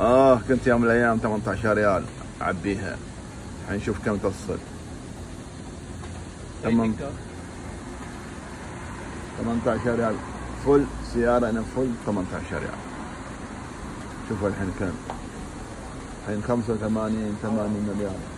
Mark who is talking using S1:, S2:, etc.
S1: آه كنت يوم من الأيام 18 ريال أعبيها. الحين شوف كم تصل. تمام 18 ريال. فل سيارة أنا فل 18 ريال. شوفوا الحين كم. الحين 85 80 ريال